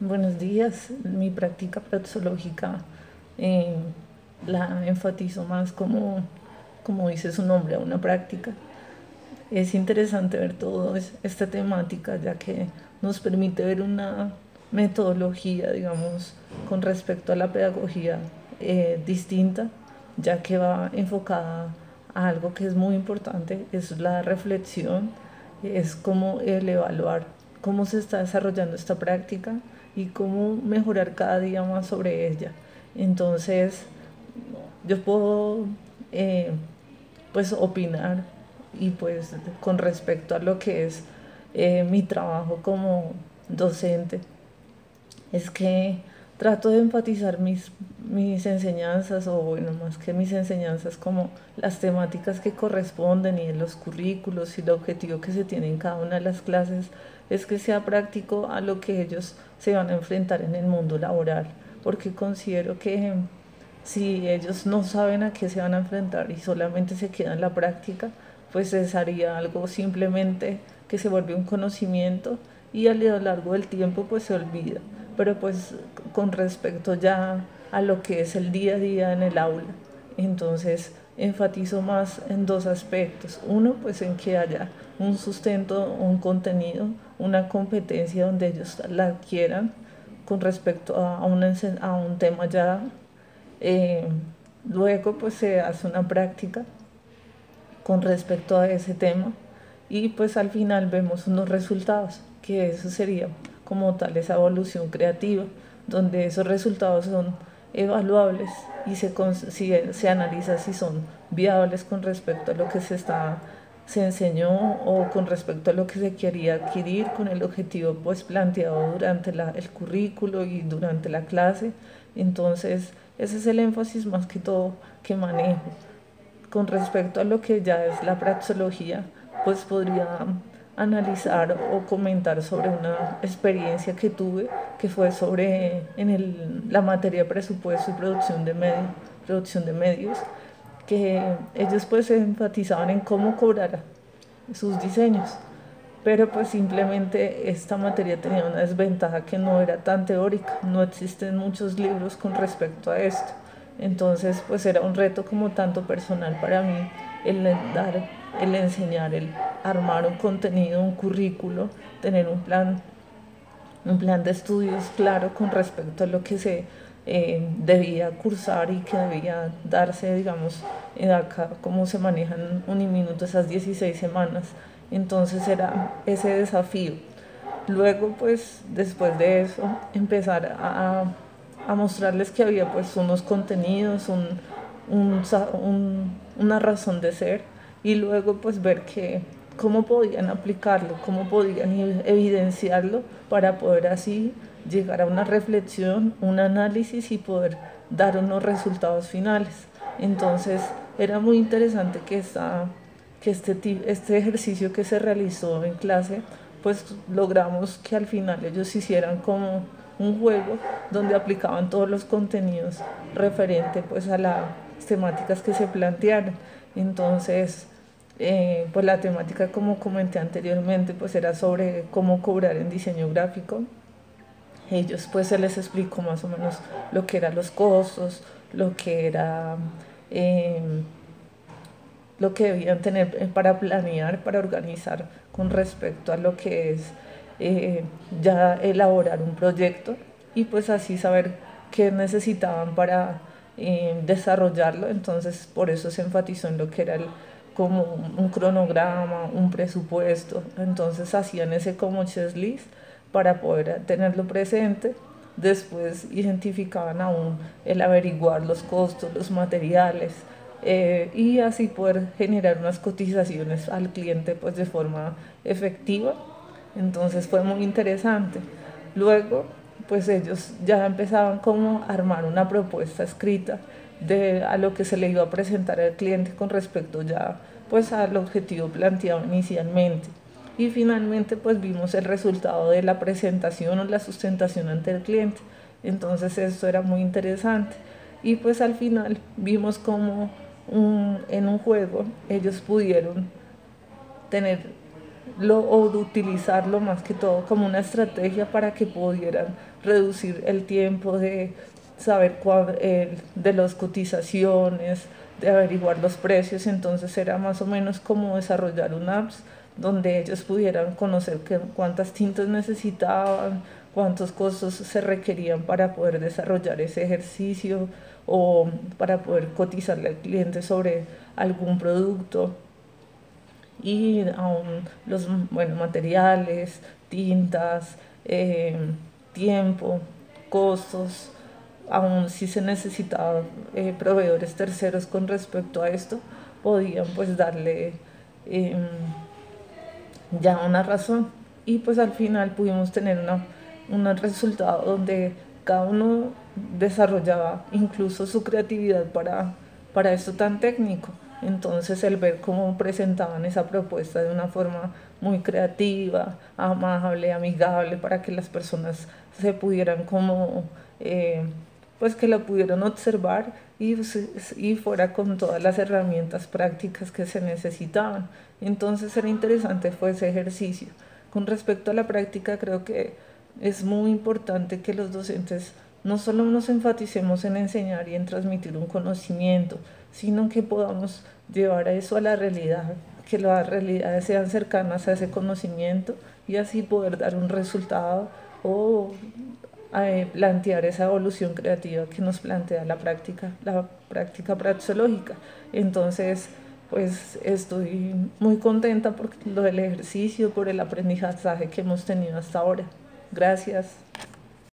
Buenos días. Mi práctica praxológica eh, la enfatizo más como, como dice su nombre, una práctica. Es interesante ver toda esta temática ya que nos permite ver una metodología, digamos, con respecto a la pedagogía eh, distinta, ya que va enfocada a algo que es muy importante, es la reflexión, es como el evaluar cómo se está desarrollando esta práctica y cómo mejorar cada día más sobre ella. Entonces, yo puedo eh, pues opinar y pues con respecto a lo que es eh, mi trabajo como docente, es que trato de enfatizar mis, mis enseñanzas, o bueno, más que mis enseñanzas, como las temáticas que corresponden y los currículos y el objetivo que se tiene en cada una de las clases, es que sea práctico a lo que ellos se van a enfrentar en el mundo laboral, porque considero que si ellos no saben a qué se van a enfrentar y solamente se queda en la práctica, pues es haría algo simplemente que se vuelve un conocimiento y a lo largo del tiempo pues se olvida pero pues con respecto ya a lo que es el día a día en el aula. Entonces enfatizo más en dos aspectos. Uno, pues en que haya un sustento, un contenido, una competencia donde ellos la adquieran con respecto a, un, tema ya. Eh, luego, pues se hace una práctica con respecto a ese tema y pues al final vemos unos resultados, que eso sería como tal esa evolución creativa, donde esos resultados son evaluables y se, se analiza si son viables con respecto a lo que se, está, se enseñó o con respecto a lo que se quería adquirir con el objetivo pues planteado durante la, el currículo y durante la clase. Entonces, ese es el énfasis más que todo que manejo. Con respecto a lo que ya es la praxología, pues podría analizar o comentar sobre una experiencia que tuve que fue sobre en el, la materia presupuesto y producción de, medios, producción de medios, que ellos pues enfatizaban en cómo cobrar sus diseños, pero pues simplemente esta materia tenía una desventaja que no era tan teórica, no existen muchos libros con respecto a esto, entonces pues era un reto como tanto personal para mí el dar el enseñar, el armar un contenido, un currículo, tener un plan, un plan de estudios claro con respecto a lo que se eh, debía cursar y que debía darse, digamos, acá, cómo se manejan un minuto esas 16 semanas. Entonces era ese desafío. Luego, pues, después de eso, empezar a, a mostrarles que había pues unos contenidos, un, un, una razón de ser y luego pues ver que cómo podían aplicarlo, cómo podían evidenciarlo para poder así llegar a una reflexión, un análisis y poder dar unos resultados finales. Entonces era muy interesante que, esta, que este, este ejercicio que se realizó en clase, pues logramos que al final ellos hicieran como un juego donde aplicaban todos los contenidos referente pues a las temáticas que se plantearon. Entonces, eh, pues la temática, como comenté anteriormente, pues era sobre cómo cobrar en diseño gráfico. Ellos pues se les explicó más o menos lo que eran los costos, lo que era em, lo que debían tener para planear, para organizar con respecto a lo que es eh, ya elaborar un proyecto y pues así saber qué necesitaban para eh, desarrollarlo. Entonces por eso se enfatizó en lo que era el como un cronograma, un presupuesto. Entonces hacían ese como checklist para poder tenerlo presente. Después identificaban aún el averiguar los costos, los materiales eh, y así poder generar unas cotizaciones al cliente pues de forma efectiva. Entonces fue muy interesante. Luego pues ellos ya empezaban como a armar una propuesta escrita de a lo que se le iba a presentar al cliente con respecto ya pues al objetivo planteado inicialmente. Y finalmente pues vimos el resultado de la presentación o la sustentación ante el cliente. Entonces esto era muy interesante. Y pues al final vimos como en un juego ellos pudieron tener lo, o utilizarlo más que todo como una estrategia para que pudieran reducir el tiempo de saber cuál, de las cotizaciones, de averiguar los precios, entonces era más o menos como desarrollar un apps donde ellos pudieran conocer cuántas tintas necesitaban, cuántos costos se requerían para poder desarrollar ese ejercicio o para poder cotizarle al cliente sobre algún producto. Y aún los bueno, materiales, tintas, eh, tiempo, costos, aún si se necesitaban eh, proveedores terceros con respecto a esto, podían pues darle em, ya una razón. Y pues al final pudimos tener una, un resultado donde cada uno desarrollaba incluso su creatividad para, para esto tan técnico. Entonces el ver cómo presentaban esa propuesta de una forma muy creativa, amable, amigable, para que las personas se pudieran como, eh, pues que la pudieran observar y, y fuera con todas las herramientas prácticas que se necesitaban. Entonces era interesante fue ese ejercicio. Con respecto a la práctica, creo que es muy importante que los docentes no solo nos enfaticemos en enseñar y en transmitir un conocimiento, sino que podamos llevar eso a la realidad, que las realidades sean cercanas a ese conocimiento y así poder dar un resultado o eh, plantear esa evolución creativa que nos plantea la práctica, la práctica praxeológica. Entonces, pues estoy muy contenta por lo del ejercicio, por el aprendizaje que hemos tenido hasta ahora. Gracias.